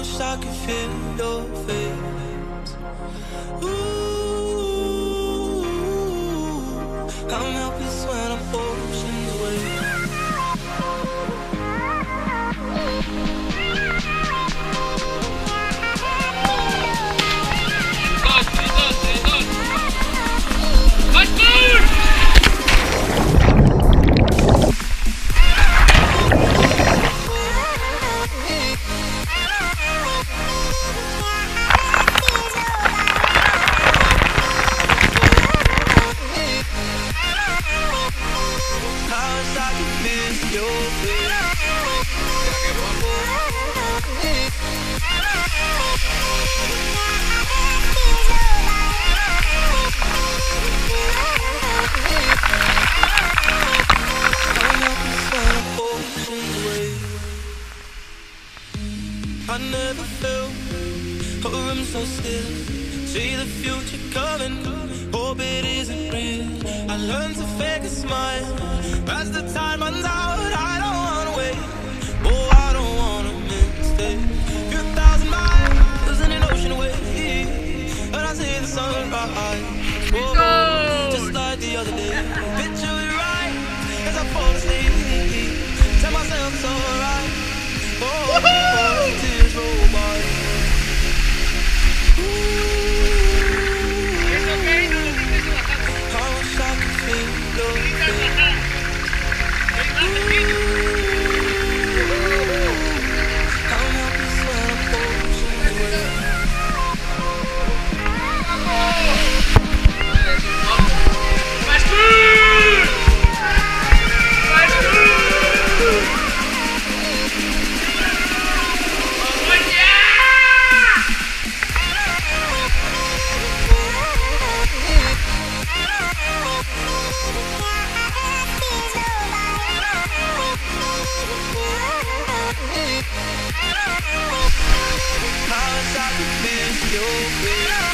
wish I could feel your face. Ooh, I'm I never felt a room so still. See the future coming, hope it isn't. I learned to fake a smile as the time runs out. open.